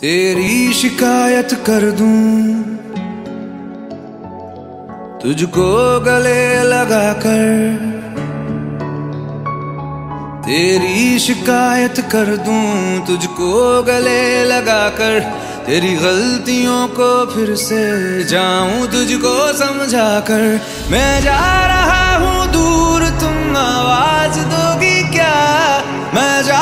तेरी शिकायत कर दूँ। तुझको गले लगा कर तेरी शिकायत कर दूँ। तुझको गले लगा कर तेरी गलतियों को फिर से जाऊँ। तुझको समझा कर मैं जा रहा हूँ। दूर तुम आवाज़ दोगी क्या? मैं जा